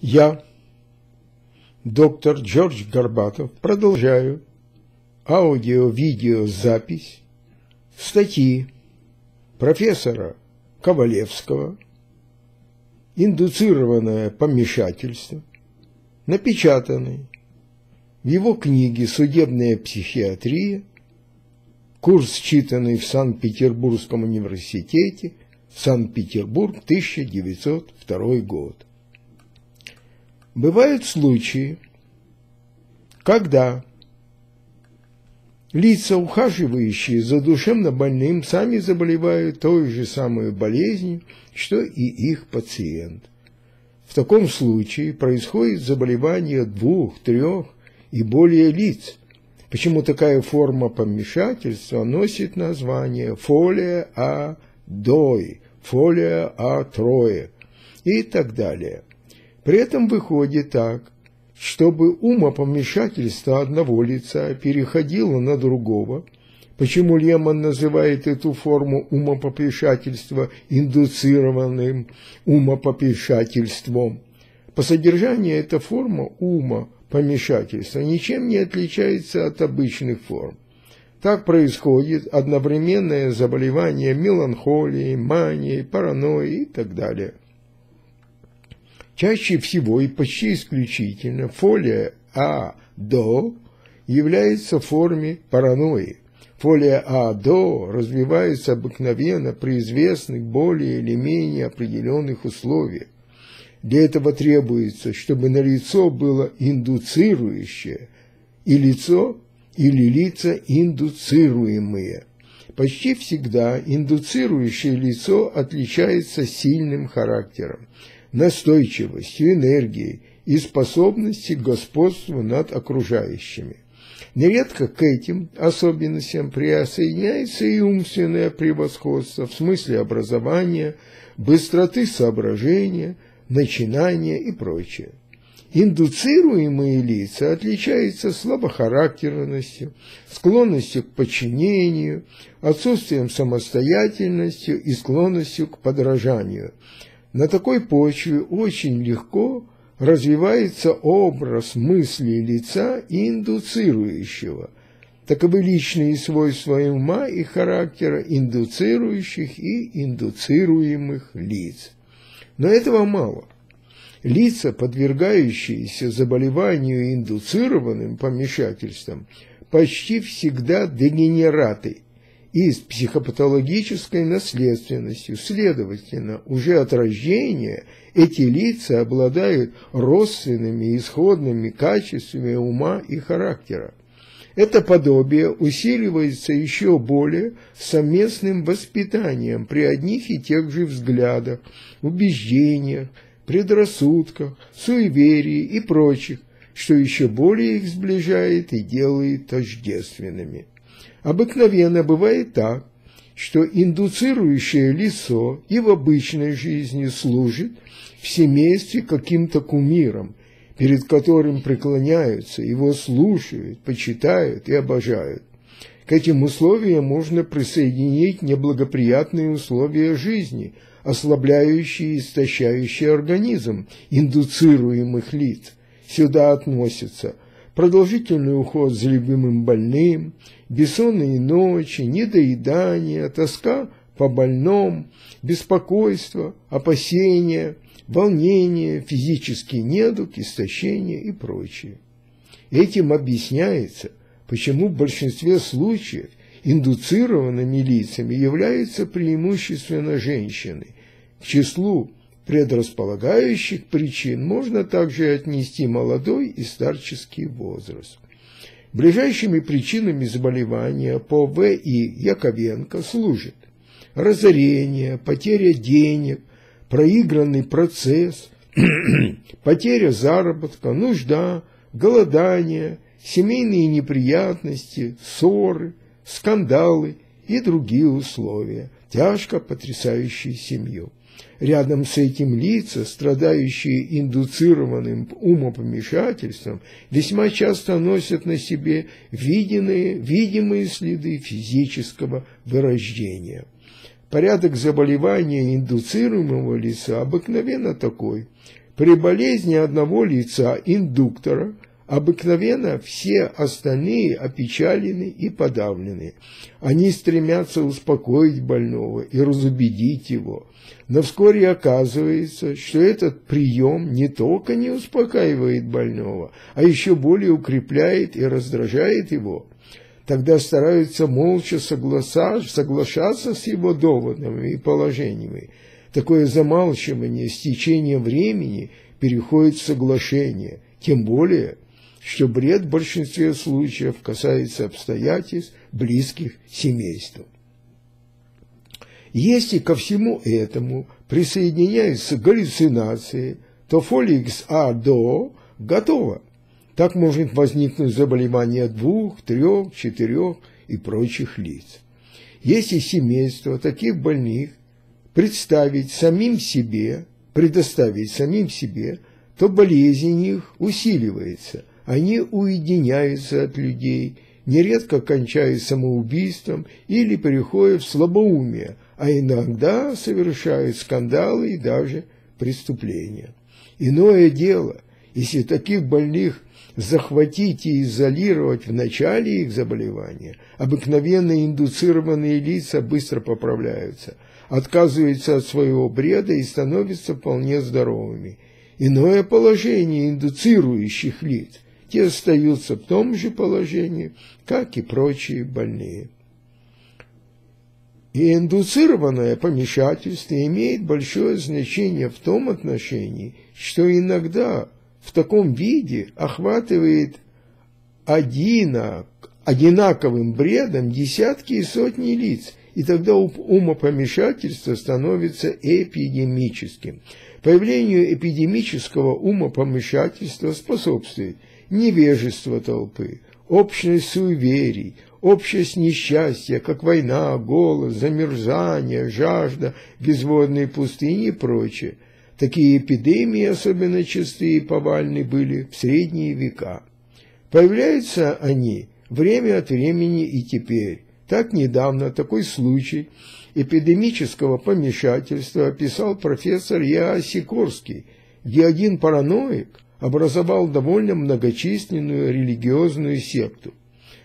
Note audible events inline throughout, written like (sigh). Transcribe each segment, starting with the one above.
Я, доктор Джордж Горбатов, продолжаю аудио-видеозапись статьи профессора Ковалевского «Индуцированное помешательство», напечатанной в его книге «Судебная психиатрия», курс, читанный в Санкт-Петербургском университете, Санкт-Петербург, 1902 год. Бывают случаи, когда лица, ухаживающие за душевно больным, сами заболевают той же самой болезнью, что и их пациент. В таком случае происходит заболевание двух, трех и более лиц. Почему такая форма помешательства носит название фолия А дой, фолия А трое и так далее. При этом выходит так, чтобы умопомешательство одного лица переходило на другого, почему Лемон называет эту форму умопомешательства индуцированным умопомешательством. По содержанию эта форма ума помешательства ничем не отличается от обычных форм. Так происходит одновременное заболевание меланхолией, манией, паранойей и так далее. Чаще всего и почти исключительно фолия А-до является в форме паранойи. Фолия А-до развивается обыкновенно при известных более или менее определенных условиях. Для этого требуется, чтобы на лицо было индуцирующее, и лицо или лица индуцируемые. Почти всегда индуцирующее лицо отличается сильным характером настойчивостью, энергией и способностью к господству над окружающими. Нередко к этим особенностям присоединяется и умственное превосходство в смысле образования, быстроты соображения, начинания и прочее. Индуцируемые лица отличаются слабохарактерностью, склонностью к подчинению, отсутствием самостоятельности и склонностью к подражанию – на такой почве очень легко развивается образ мысли лица индуцирующего. Таковы личные свойства ума и характера индуцирующих и индуцируемых лиц. Но этого мало. Лица, подвергающиеся заболеванию индуцированным помешательством, почти всегда дегенераты – и с психопатологической наследственностью. Следовательно, уже от рождения эти лица обладают родственными исходными качествами ума и характера. Это подобие усиливается еще более совместным воспитанием при одних и тех же взглядах, убеждениях, предрассудках, суеверии и прочих, что еще более их сближает и делает тождественными. Обыкновенно бывает так, что индуцирующее лицо и в обычной жизни служит в семействе каким-то кумиром, перед которым преклоняются, его слушают, почитают и обожают. К этим условиям можно присоединить неблагоприятные условия жизни, ослабляющие и истощающие организм индуцируемых лиц. Сюда относятся продолжительный уход за любимым больным, бессонные ночи, недоедание, тоска по больном, беспокойство, опасения, волнение, физический недуг, истощение и прочее. Этим объясняется, почему в большинстве случаев индуцированными лицами являются преимущественно женщины. К числу предрасполагающих причин можно также отнести молодой и старческий возраст. Ближайшими причинами заболевания по В. И. Яковенко служат разорение, потеря денег, проигранный процесс, (clears throat) потеря заработка, нужда, голодание, семейные неприятности, ссоры, скандалы и другие условия, тяжко потрясающие семью. Рядом с этим лица, страдающие индуцированным умопомешательством, весьма часто носят на себе виденные, видимые следы физического вырождения. Порядок заболевания индуцируемого лица обыкновенно такой. При болезни одного лица, индуктора, обыкновенно все остальные опечалены и подавлены. Они стремятся успокоить больного и разубедить его. Но вскоре оказывается, что этот прием не только не успокаивает больного, а еще более укрепляет и раздражает его. Тогда стараются молча соглашаться с его доводами и положениями. Такое замалчивание с течением времени переходит в соглашение, тем более, что бред в большинстве случаев касается обстоятельств, близких семейству. Если ко всему этому присоединяются галлюцинации, то фоликс А-ДО готово. Так может возникнуть заболевание двух, трех, четырех и прочих лиц. Если семейство таких больных представить самим себе, предоставить самим себе, то болезнь их усиливается, они уединяются от людей, нередко кончая самоубийством или переходят в слабоумие, а иногда совершают скандалы и даже преступления. Иное дело, если таких больных захватить и изолировать в начале их заболевания, обыкновенно индуцированные лица быстро поправляются, отказываются от своего бреда и становятся вполне здоровыми. Иное положение индуцирующих лиц, те остаются в том же положении, как и прочие больные. И индуцированное помешательство имеет большое значение в том отношении, что иногда в таком виде охватывает одинок, одинаковым бредом десятки и сотни лиц, и тогда умопомешательство становится эпидемическим. Появлению эпидемического умопомешательства способствует невежество толпы, общность суеверий, общность несчастья, как война, голод, замерзание, жажда, безводные пустыни и прочее. Такие эпидемии особенно частые и повальны были в средние века. Появляются они время от времени и теперь. Так недавно такой случай эпидемического помешательства описал профессор Яа Сикорский, где один параноик образовал довольно многочисленную религиозную секту.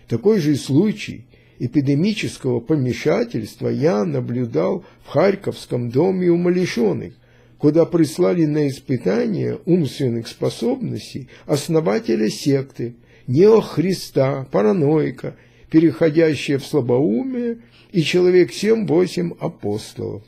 Такой же случай эпидемического помешательства я наблюдал в Харьковском доме умалишенных, куда прислали на испытание умственных способностей основателя секты, неохриста, параноика, переходящая в слабоумие, и человек семь-восемь апостолов.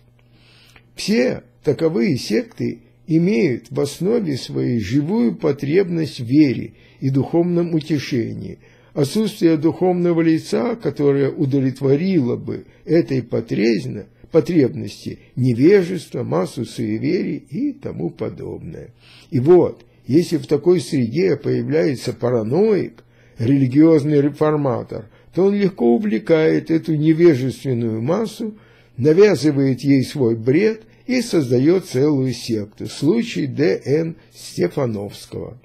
Все таковые секты имеют в основе своей живую потребность в вере и духовном утешении. Отсутствие духовного лица, которое удовлетворило бы этой потребности, невежество, массу суеверий и тому подобное. И вот, если в такой среде появляется параноик, религиозный реформатор, то он легко увлекает эту невежественную массу, навязывает ей свой бред и создает целую секту. Случай Д.Н. Стефановского.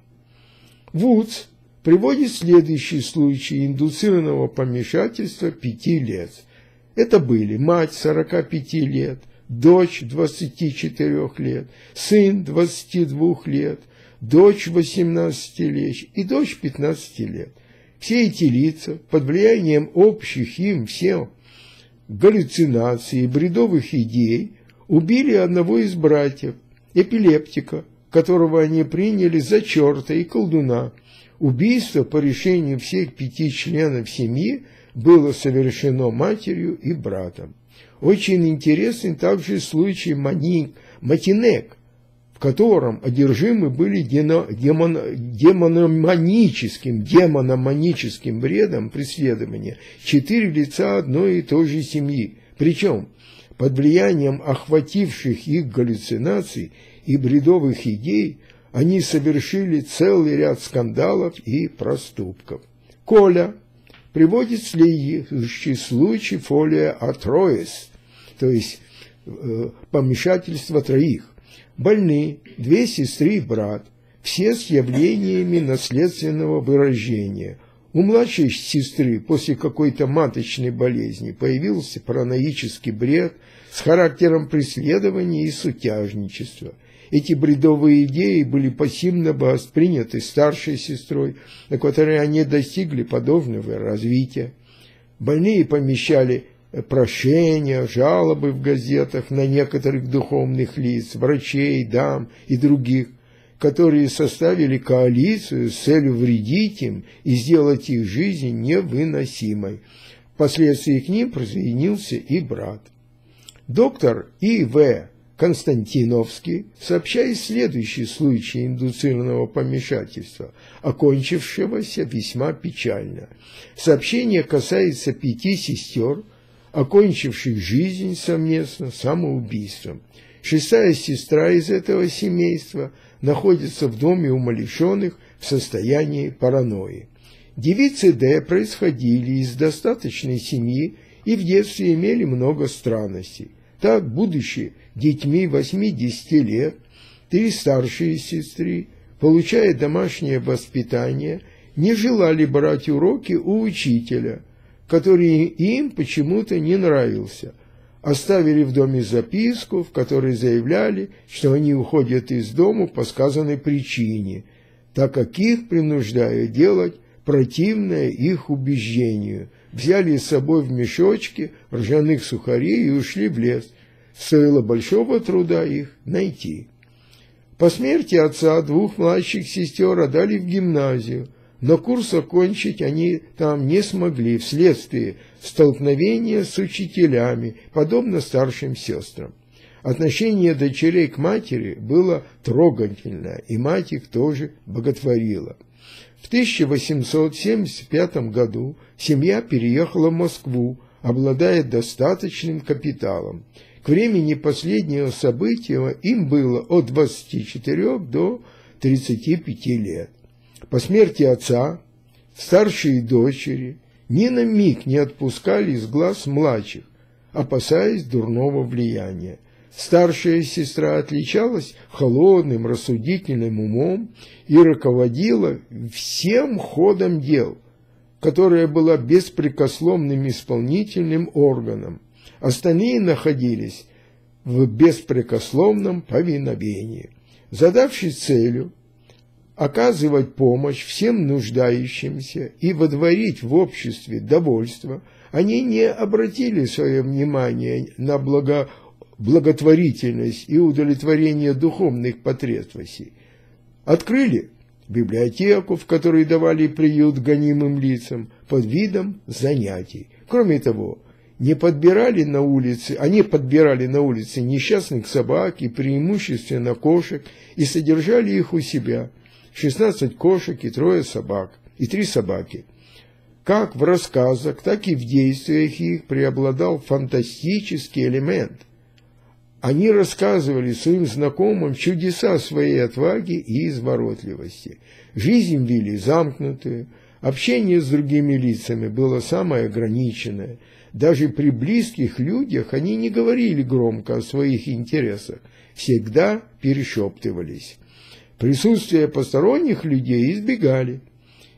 Вудс приводит следующий случай индуцированного помешательства пяти лет – это были мать 45 лет, дочь 24 лет, сын 22 лет, дочь 18 лет и дочь 15 лет. Все эти лица под влиянием общих им всем галлюцинаций и бредовых идей убили одного из братьев, эпилептика, которого они приняли за черта и колдуна. Убийство по решению всех пяти членов семьи – было совершено матерью и братом. Очень интересен также случай Маник, Матинек, в котором одержимы были демон, демономаническим, демономаническим бредом преследования четыре лица одной и той же семьи. Причем под влиянием охвативших их галлюцинаций и бредовых идей они совершили целый ряд скандалов и проступков. Коля – приводит следующий случай фолия атроис, то есть э, помешательство троих. Больны, две сестры и брат, все с явлениями наследственного выражения. У младшей сестры после какой-то маточной болезни появился параноический бред с характером преследования и сутяжничества. Эти бредовые идеи были пассивно восприняты старшей сестрой, на которой они достигли подобного развития. Больные помещали прошения, жалобы в газетах на некоторых духовных лиц, врачей, дам и других, которые составили коалицию с целью вредить им и сделать их жизнь невыносимой. Впоследствии к ним присоединился и брат. Доктор И.В. Константиновский сообщает следующий случай индуцированного помешательства, окончившегося весьма печально. Сообщение касается пяти сестер, окончивших жизнь совместно самоубийством. Шестая сестра из этого семейства находится в доме умалишенных в состоянии паранойи. Девицы Д происходили из достаточной семьи и в детстве имели много странностей. Так, будучи детьми 80 лет, три старшие сестры, получая домашнее воспитание, не желали брать уроки у учителя, который им почему-то не нравился. Оставили в доме записку, в которой заявляли, что они уходят из дома по сказанной причине, так как их принуждают делать противное их убеждению – взяли с собой в мешочке ржаных сухарей и ушли в лес. Стоило большого труда их найти. По смерти отца двух младших сестер отдали в гимназию, но курс окончить они там не смогли вследствие столкновения с учителями, подобно старшим сестрам. Отношение дочерей к матери было трогательное, и мать их тоже боготворила. В 1875 году семья переехала в Москву, обладая достаточным капиталом. К времени последнего события им было от 24 до 35 лет. По смерти отца старшие дочери ни на миг не отпускали из глаз младших, опасаясь дурного влияния. Старшая сестра отличалась холодным, рассудительным умом и руководила всем ходом дел, которая была беспрекословным исполнительным органом. Остальные находились в беспрекословном повиновении. Задавшись целью оказывать помощь всем нуждающимся и водворить в обществе довольство, они не обратили свое внимание на благо благотворительность и удовлетворение духовных потребностей. Открыли библиотеку, в которой давали приют гонимым лицам под видом занятий. Кроме того, не подбирали на улице, они подбирали на улице несчастных собак и преимущественно кошек и содержали их у себя. 16 кошек и трое собак, и три собаки. Как в рассказах, так и в действиях их преобладал фантастический элемент. Они рассказывали своим знакомым чудеса своей отваги и изворотливости. Жизнь вели замкнутую, общение с другими лицами было самое ограниченное. Даже при близких людях они не говорили громко о своих интересах, всегда перешептывались. Присутствие посторонних людей избегали.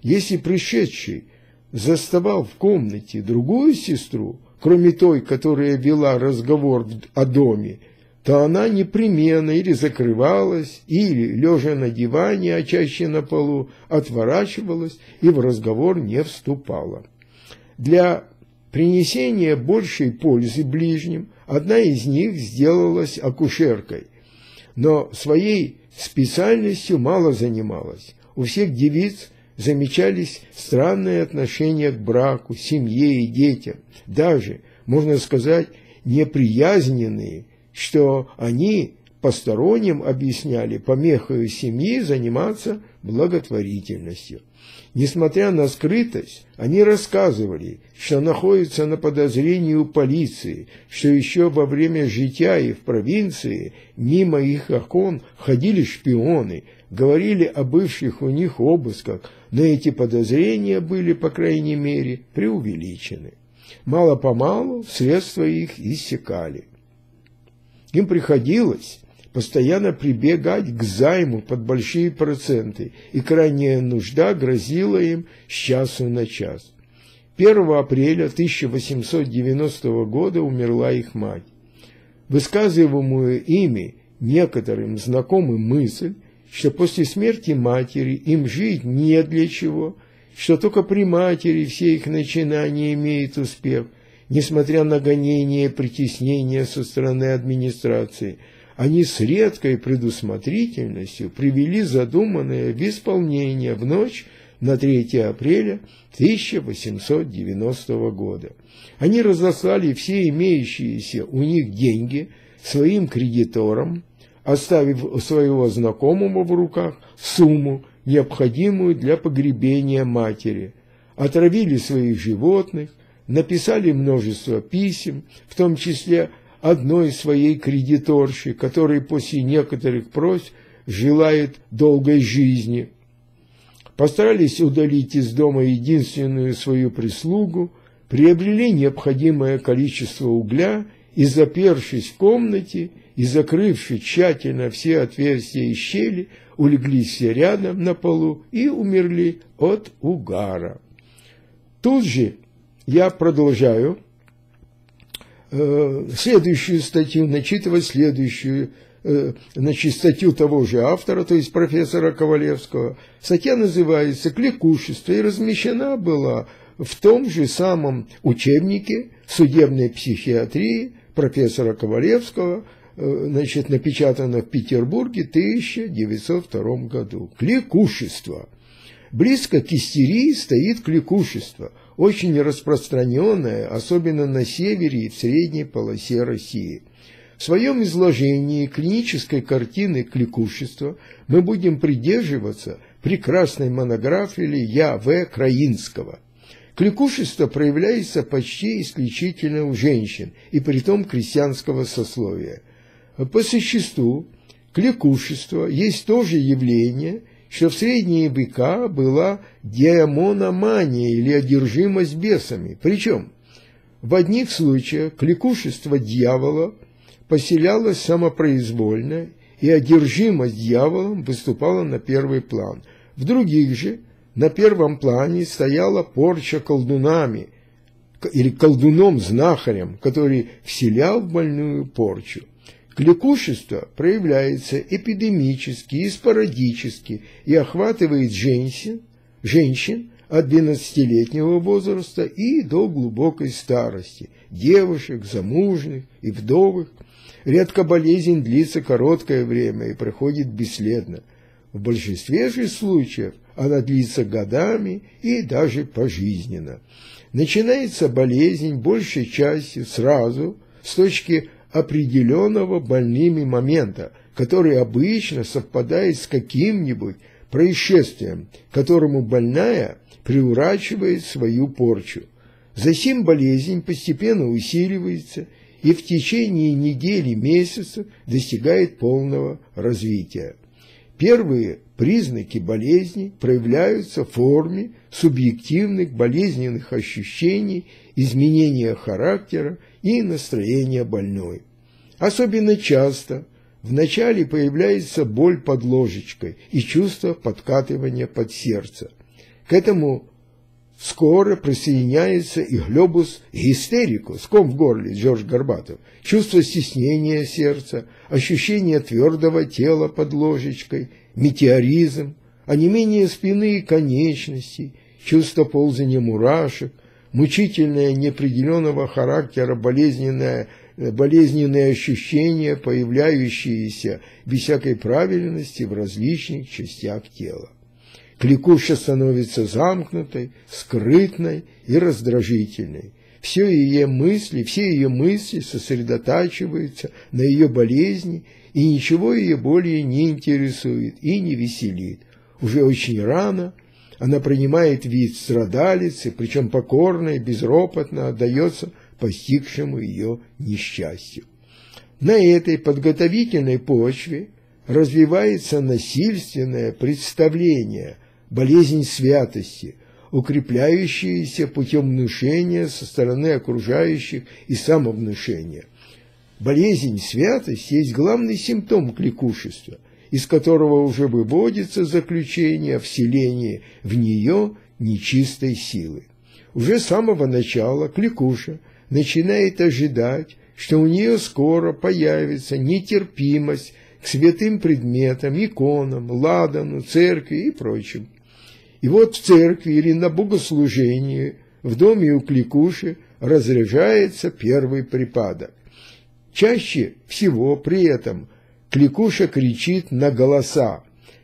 Если пришедший заставал в комнате другую сестру, кроме той, которая вела разговор о доме, то она непременно или закрывалась, или, лежа на диване, а чаще на полу, отворачивалась и в разговор не вступала. Для принесения большей пользы ближним одна из них сделалась акушеркой, но своей специальностью мало занималась. У всех девиц замечались странные отношения к браку, семье и детям, даже, можно сказать, неприязненные что они посторонним объясняли помехою семьи заниматься благотворительностью. Несмотря на скрытость, они рассказывали, что находятся на подозрении у полиции, что еще во время жития их в провинции мимо их окон ходили шпионы, говорили о бывших у них обысках, но эти подозрения были, по крайней мере, преувеличены. Мало-помалу средства их иссякали. Им приходилось постоянно прибегать к займу под большие проценты, и крайняя нужда грозила им с часу на час. 1 апреля 1890 года умерла их мать. Высказываемую ими некоторым знакомым мысль, что после смерти матери им жить не для чего, что только при матери все их начинания имеют успех, несмотря на гонения и притеснения со стороны администрации, они с редкой предусмотрительностью привели задуманное в исполнение в ночь на 3 апреля 1890 года. Они разослали все имеющиеся у них деньги своим кредиторам, оставив своего знакомого в руках сумму, необходимую для погребения матери, отравили своих животных, написали множество писем, в том числе одной своей кредиторши, которой после некоторых просьб желает долгой жизни. Постарались удалить из дома единственную свою прислугу, приобрели необходимое количество угля и, запершись в комнате и закрывши тщательно все отверстия и щели, улеглись все рядом на полу и умерли от угара. Тут же я продолжаю э, следующую статью, начитывать следующую, э, значит, статью того же автора, то есть профессора Ковалевского. Статья называется «Кликушество» и размещена была в том же самом учебнике судебной психиатрии профессора Ковалевского – Э, значит, напечатано в Петербурге в 1902 году. Кликушество. Близко к истерии стоит кликушество, очень распространенное, особенно на севере и в средней полосе России. В своем изложении клинической картины кликушества мы будем придерживаться прекрасной монографии Я. В. Краинского. Кликушество проявляется почти исключительно у женщин, и притом крестьянского сословия – по существу, кликушество есть то же явление, что в средние века была диамономания или одержимость бесами. Причем в одних случаях кликушество дьявола поселялось самопроизвольно, и одержимость дьяволом выступала на первый план. В других же на первом плане стояла порча колдунами или колдуном-знахарем, который вселял в больную порчу. Кликушество проявляется эпидемически и спорадически и охватывает женщин, женщин от 12-летнего возраста и до глубокой старости, девушек, замужних и вдовых. Редко болезнь длится короткое время и проходит бесследно. В большинстве же случаев она длится годами и даже пожизненно. Начинается болезнь большей частью сразу с точки определенного больными момента, который обычно совпадает с каким-нибудь происшествием, которому больная приурачивает свою порчу. Затем болезнь постепенно усиливается и в течение недели месяцев достигает полного развития. Первые признаки болезни проявляются в форме субъективных болезненных ощущений, изменения характера и настроения больной. Особенно часто вначале появляется боль под ложечкой и чувство подкатывания под сердце. К этому скоро присоединяется и глебус гистерикус, ком в горле, Джордж Горбатов, чувство стеснения сердца, ощущение твердого тела под ложечкой, метеоризм, онемение спины и конечностей, чувство ползания мурашек, мучительное неопределенного характера болезненное, болезненные ощущения, появляющиеся без всякой правильности в различных частях тела. Кликуша становится замкнутой, скрытной и раздражительной. Все ее мысли, все ее мысли сосредотачиваются на ее болезни, и ничего ее более не интересует и не веселит. Уже очень рано она принимает вид страдалицы, причем покорно и безропотно отдается постигшему ее несчастью. На этой подготовительной почве развивается насильственное представление, болезнь святости, укрепляющаяся путем внушения со стороны окружающих и самовнушения. Болезнь святости есть главный симптом кликушества – из которого уже выводится заключение о вселении в нее нечистой силы. Уже с самого начала Кликуша начинает ожидать, что у нее скоро появится нетерпимость к святым предметам, иконам, ладану, церкви и прочим. И вот в церкви или на богослужении в доме у кликуши разряжается первый припадок. Чаще всего при этом кликуша кричит на голоса.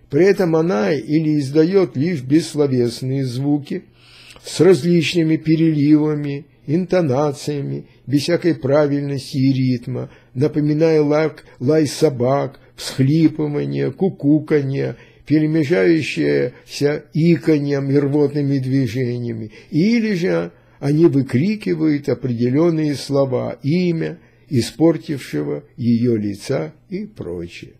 При этом она или издает лишь бессловесные звуки с различными переливами, интонациями, без всякой правильности и ритма, напоминая лак, лай собак, всхлипывание, кукуканье, перемежающееся иканьем и рвотными движениями, или же они выкрикивают определенные слова, имя, испортившего ее лица и прочее.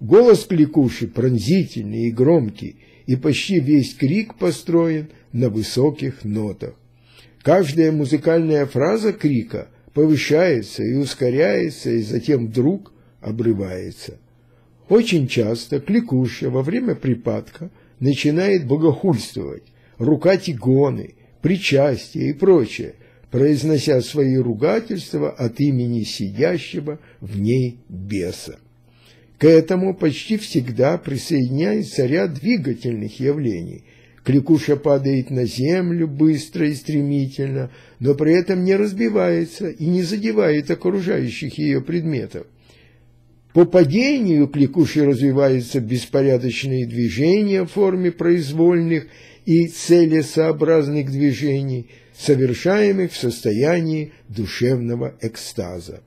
Голос кликуши пронзительный и громкий, и почти весь крик построен на высоких нотах. Каждая музыкальная фраза крика повышается и ускоряется, и затем вдруг обрывается. Очень часто кликуша во время припадка начинает богохульствовать, рукать игоны, причастие и прочее, произнося свои ругательства от имени сидящего в ней беса. К этому почти всегда присоединяется ряд двигательных явлений. Кликуша падает на землю быстро и стремительно, но при этом не разбивается и не задевает окружающих ее предметов. По падению кликуши развиваются беспорядочные движения в форме произвольных и целесообразных движений, совершаемых в состоянии душевного экстаза.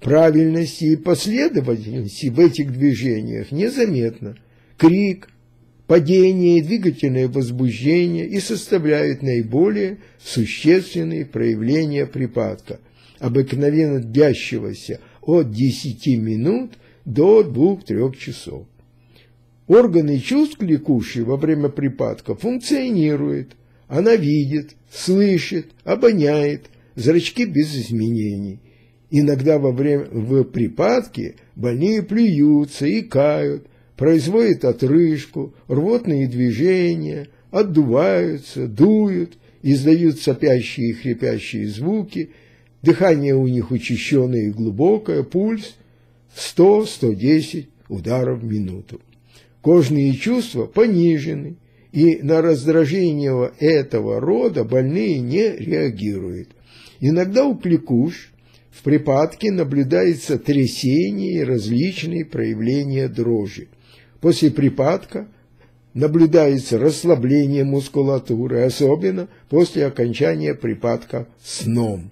Правильности и последовательности в этих движениях незаметно. Крик, падение и двигательное возбуждение и составляют наиболее существенные проявления припадка, обыкновенно длящегося от 10 минут до 2-3 часов. Органы чувств кликуши во время припадка функционируют. Она видит, слышит, обоняет, зрачки без изменений. Иногда во время в припадке больные плюются и кают, производят отрыжку, рвотные движения, отдуваются, дуют, издают сопящие и хрипящие звуки, дыхание у них учащенное и глубокое, пульс 100-110 ударов в минуту. Кожные чувства понижены, и на раздражение этого рода больные не реагируют. Иногда у кликуш в припадке наблюдается трясение и различные проявления дрожи. После припадка наблюдается расслабление мускулатуры, особенно после окончания припадка сном.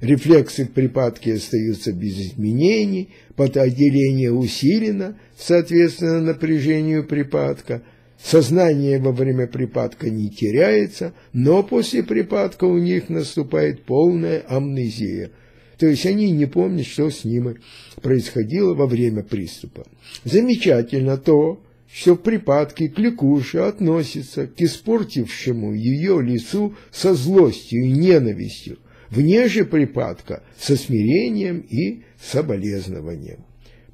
Рефлексы в припадке остаются без изменений, потоотделение усилено, соответственно напряжению припадка, сознание во время припадка не теряется, но после припадка у них наступает полная амнезия – то есть они не помнят, что с ними происходило во время приступа. Замечательно то, что в припадке кликуша относится к испортившему ее лицу со злостью и ненавистью, вне же припадка со смирением и соболезнованием.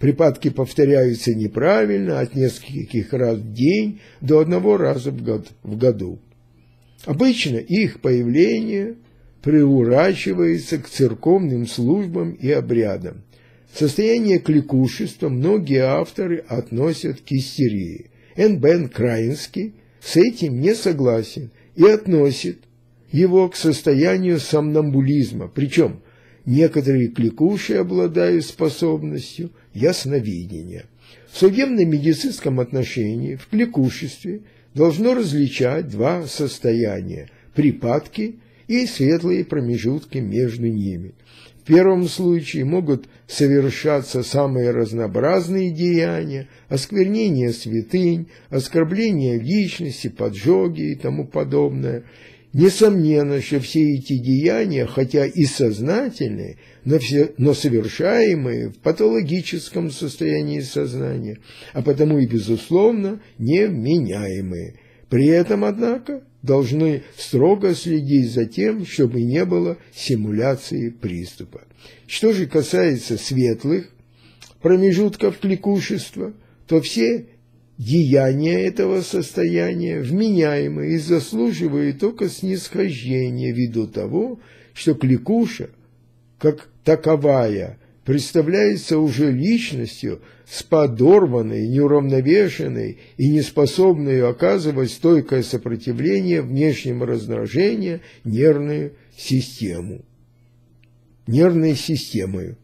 Припадки повторяются неправильно от нескольких раз в день до одного раза в, год, в году. Обычно их появление приурачивается к церковным службам и обрядам. Состояние кликушества многие авторы относят к истерии. Н. Бен Краинский с этим не согласен и относит его к состоянию сомнамбулизма, причем некоторые кликуши обладают способностью ясновидения. В судебно-медицинском отношении в кликушестве должно различать два состояния – припадки и светлые промежутки между ними. В первом случае могут совершаться самые разнообразные деяния, осквернение святынь, оскорбление личности, поджоги и тому подобное. Несомненно, что все эти деяния, хотя и сознательные, но, все, но совершаемые в патологическом состоянии сознания, а потому и, безусловно, невменяемые. При этом, однако, должны строго следить за тем, чтобы не было симуляции приступа. Что же касается светлых промежутков кликушества, то все деяния этого состояния вменяемы и заслуживают только снисхождения ввиду того, что кликуша, как таковая, представляется уже личностью с подорванной, неуравновешенной и неспособной оказывать стойкое сопротивление внешнему раздражению нервную систему. Нервной системой.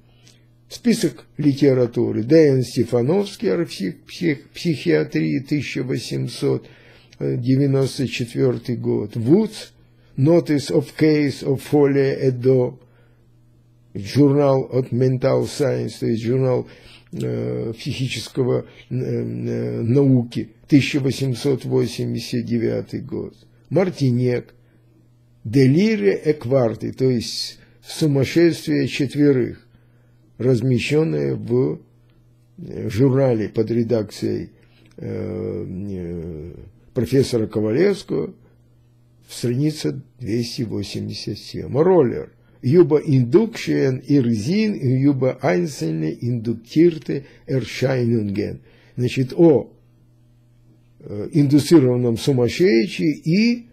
Список литературы. Д.Н. Стефановский, архив псих, психиатрии, 1894 год. Вудс, Notice of Case of Folie Edo, журнал от Mental Science, то есть журнал э, психического э, э, науки, 1889 год. Мартинек, Делире Экварты, то есть сумасшествие четверых, размещенное в э, журнале под редакцией э, э, профессора Ковалевского, страница 287. Роллер über Induktion Irrsinn и über einzelne индуктирte Erscheinungen. Значит, о индуцированном сумасшедшии и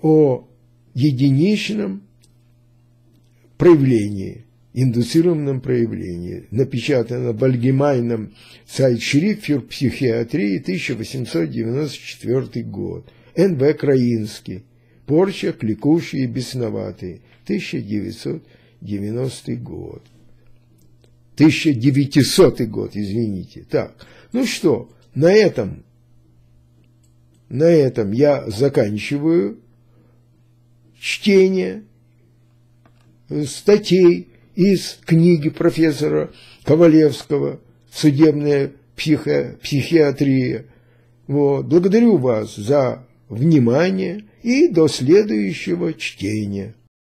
о единичном проявлении, индуцированном проявлении, напечатано в Альгемайном für психиатрии 1894 год. Н.В. Краинский. Порча, кликущие и бесноватые. 1990 год. 1900 год, извините. Так, ну что, на этом, на этом я заканчиваю чтение статей из книги профессора Ковалевского «Судебная психо психиатрия». Вот. Благодарю вас за внимание и до следующего чтения.